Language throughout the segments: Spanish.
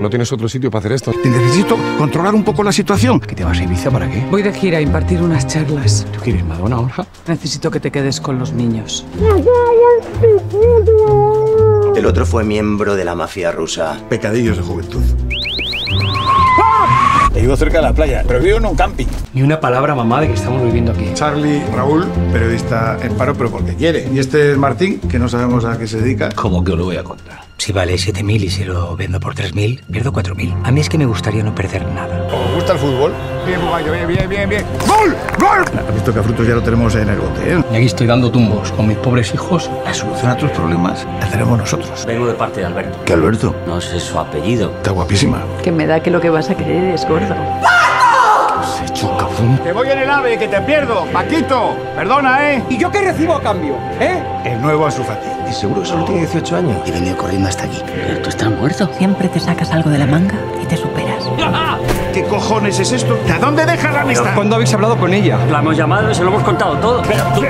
¿No tienes otro sitio para hacer esto? Te necesito controlar un poco la situación. ¿Que te vas a Ibiza para qué? Voy de gira a impartir unas charlas. ¿Tú quieres Madonna ahora? Necesito que te quedes con los niños. El otro fue miembro de la mafia rusa. Pecadillos de juventud. Vivo cerca de la playa, pero vivo en un camping. Ni una palabra, mamá, de que estamos viviendo aquí. Charlie Raúl, periodista en paro, pero porque quiere. Y este es Martín, que no sabemos a qué se dedica. ¿Cómo que os lo voy a contar? Si vale 7.000 y si lo vendo por 3.000, pierdo 4.000. A mí es que me gustaría no perder nada. ¿Os gusta el fútbol? Bien, Bugallo, bien, bien, bien, bien. ¡Gol! ¡Gol! Has visto que a frutos ya lo tenemos en el bote, ¿eh? Y aquí estoy dando tumbos con mis pobres hijos. La solución a tus problemas la tenemos nosotros. Vengo de parte de Alberto. ¿Qué Alberto? No sé su apellido. Está guapísima. Que me da que lo que vas a querer es gordo. Se hecho un cabrón. Que voy en el ave, que te pierdo. Paquito, perdona, ¿eh? ¿Y yo qué recibo a cambio? ¿Eh? El nuevo Ansu Fati. ¿Y seguro que solo tiene 18 años? Y venía corriendo hasta aquí. Pero tú estás muerto. Siempre te sacas algo de la manga y te superas. ¿Qué cojones es esto? ¿De dónde dejas la amistad? ¿Cuándo habéis hablado con ella? La hemos llamado y se lo hemos contado todo. Pero tú...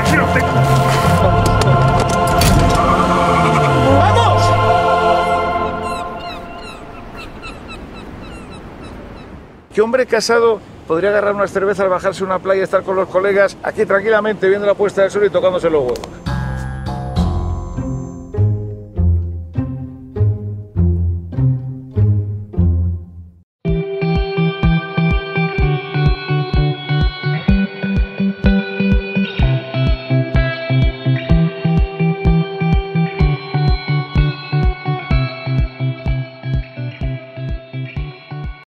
¿Qué hombre casado podría agarrar unas cervezas, bajarse una playa, estar con los colegas aquí tranquilamente viendo la puesta del sol y tocándose los huevos?